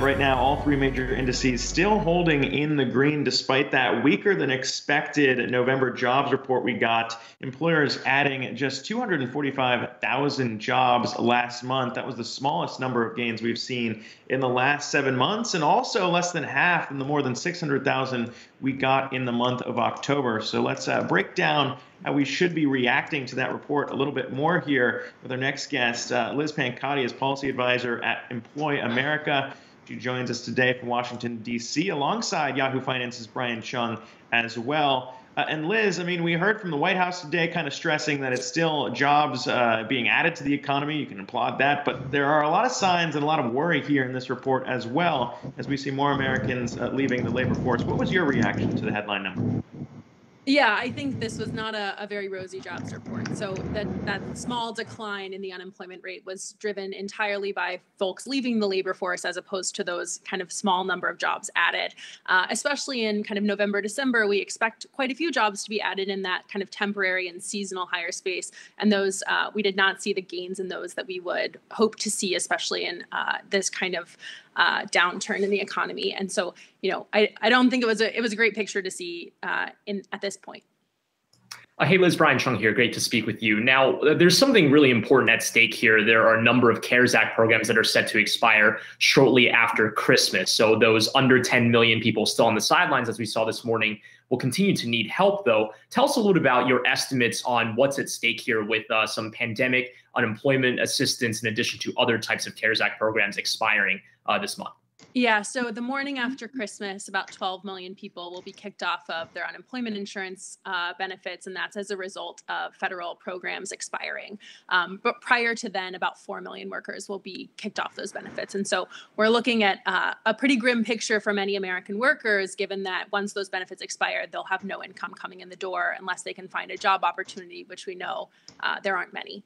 Right now, all three major indices still holding in the green despite that weaker than expected November jobs report we got. Employers adding just 245,000 jobs last month. That was the smallest number of gains we've seen in the last seven months, and also less than half in the more than 600,000 we got in the month of October. So let's uh, break down how we should be reacting to that report a little bit more here with our next guest. Uh, Liz Pancotti is policy advisor at Employ America. She joins us today from Washington, D.C., alongside Yahoo Finance's Brian Cheung as well. Uh, and Liz, I mean, we heard from the White House today kind of stressing that it's still jobs uh, being added to the economy. You can applaud that. But there are a lot of signs and a lot of worry here in this report as well as we see more Americans uh, leaving the labor force. What was your reaction to the headline number? Yeah, I think this was not a, a, very rosy jobs report. So that that small decline in the unemployment rate was driven entirely by folks leaving the labor force, as opposed to those kind of small number of jobs added. Uh, especially in kind of November, December, we expect quite a few jobs to be added in that kind of temporary and seasonal hire space, and those uh, we did not see the gains in those that we would hope to see, especially in uh, this kind of uh, downturn in the economy. And so, you know, I, I don't think it was a it was a great picture to see uh, in at this point. Uh, hey, Liz, Brian Cheung here. Great to speak with you. Now, there's something really important at stake here. There are a number of CARES Act programs that are set to expire shortly after Christmas. So, those under 10 million people still on the sidelines, as we saw this morning, will continue to need help, though. Tell us a little bit about your estimates on what's at stake here with uh, some pandemic unemployment assistance in addition to other types of CARES Act programs expiring uh, this month. Yeah, so the morning after Christmas, about 12 million people will be kicked off of their unemployment insurance uh, benefits, and that's as a result of federal programs expiring. Um, but prior to then, about 4 million workers will be kicked off those benefits. And so we're looking at uh, a pretty grim picture for many American workers, given that once those benefits expire, they'll have no income coming in the door unless they can find a job opportunity, which we know uh, there aren't many.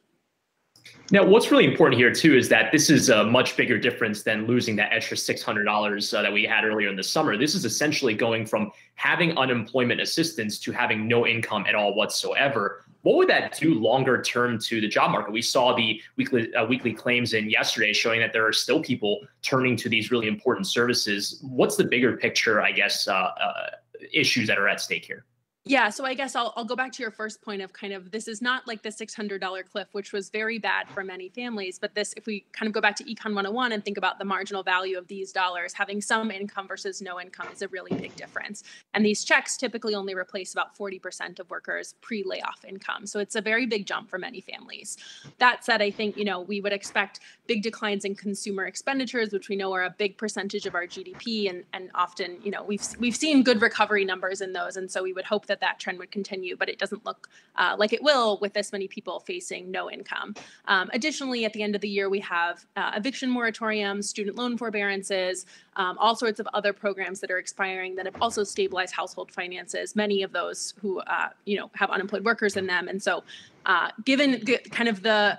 Now, what's really important here too is that this is a much bigger difference than losing that extra six hundred dollars uh, that we had earlier in the summer. This is essentially going from having unemployment assistance to having no income at all whatsoever. What would that do longer term to the job market? We saw the weekly uh, weekly claims in yesterday showing that there are still people turning to these really important services. What's the bigger picture, I guess, uh, uh issues that are at stake here? Yeah, so I guess I'll, I'll go back to your first point of kind of this is not like the $600 cliff, which was very bad for many families. But this, if we kind of go back to Econ 101 and think about the marginal value of these dollars, having some income versus no income is a really big difference. And these checks typically only replace about 40% of workers pre layoff income. So it's a very big jump for many families. That said, I think, you know, we would expect big declines in consumer expenditures, which we know are a big percentage of our GDP. And, and often, you know, we've, we've seen good recovery numbers in those. And so we would hope that that that trend would continue, but it doesn't look uh, like it will with this many people facing no income. Um, additionally, at the end of the year, we have uh, eviction moratoriums, student loan forbearances, um, all sorts of other programs that are expiring that have also stabilized household finances. Many of those who, uh, you know, have unemployed workers in them, and so uh, given kind of the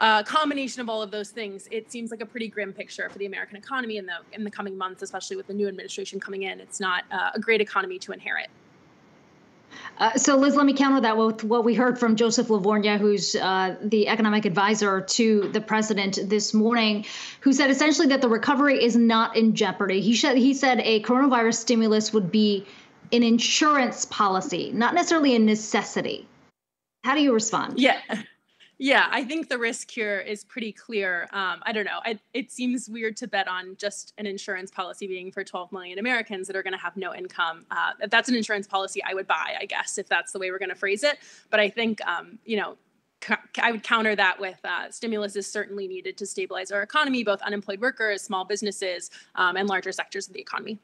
uh, combination of all of those things, it seems like a pretty grim picture for the American economy in the in the coming months, especially with the new administration coming in. It's not uh, a great economy to inherit. Uh, so, Liz, let me counter that with what we heard from Joseph LaVorgna, who's uh, the economic advisor to the president this morning, who said essentially that the recovery is not in jeopardy. He, sh- he said a coronavirus stimulus would be an insurance policy, not necessarily a necessity. How do you respond? Yeah. Yeah, I think the risk here is pretty clear. Um, I don't know. I, it seems weird to bet on just an insurance policy being for 12 million Americans that are going to have no income. Uh, that's an insurance policy I would buy, I guess, if that's the way we're going to phrase it. But I think, um, you know, I would counter that with uh, stimulus is certainly needed to stabilize our economy, both unemployed workers, small businesses, um, and larger sectors of the economy.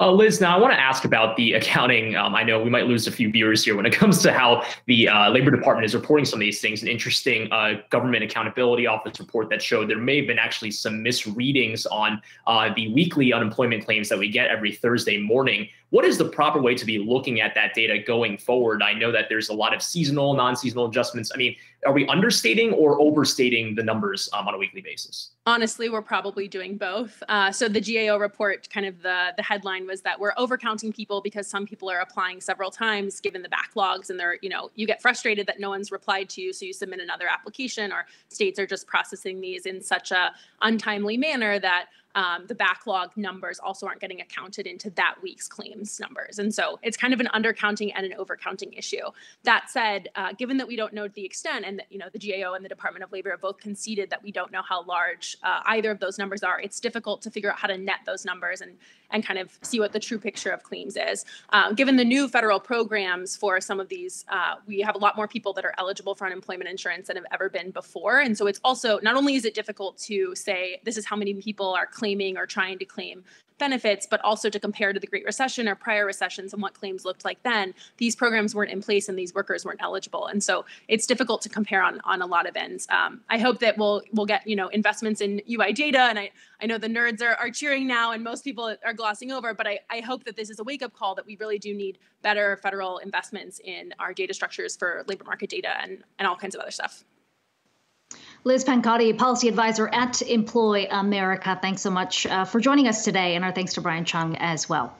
Uh, Liz, now I want to ask about the accounting. Um, I know we might lose a few viewers here when it comes to how the uh, Labor Department is reporting some of these things. An interesting uh, Government Accountability Office report that showed there may have been actually some misreadings on uh, the weekly unemployment claims that we get every Thursday morning. What is the proper way to be looking at that data going forward? I know that there's a lot of seasonal, non seasonal adjustments. I mean, are we understating or overstating the numbers um, on a weekly basis? Honestly, we're probably doing both. Uh, so the GAO report, kind of the the headline was that we're overcounting people because some people are applying several times, given the backlogs, and they're you know you get frustrated that no one's replied to you, so you submit another application, or states are just processing these in such a untimely manner that um, the backlog numbers also aren't getting accounted into that week's claims numbers. And so it's kind of an undercounting and an overcounting issue. That said, uh, given that we don't know the extent and that, you know, the GAO and the Department of Labor have both conceded that we don't know how large uh, either of those numbers are, it's difficult to figure out how to net those numbers and, and kind of see what the true picture of claims is. Uh, given the new federal programs for some of these, uh, we have a lot more people that are eligible for unemployment insurance than have ever been before. And so it's also, not only is it difficult to say, this is how many people are claiming or trying to claim benefits, but also to compare to the Great Recession or prior recessions and what claims looked like then, these programs weren't in place and these workers weren't eligible. And so it's difficult to compare on, on a lot of ends. Um, I hope that we'll we'll get you know investments in UI data, and I, I know the nerds are, are cheering now and most people are glossing over, but I, I hope that this is a wake up call that we really do need better federal investments in our data structures for labor market data and, and all kinds of other stuff. Liz Pancotti, policy advisor at Employ America. Thanks so much uh, for joining us today, and our thanks to Brian Cheung as well.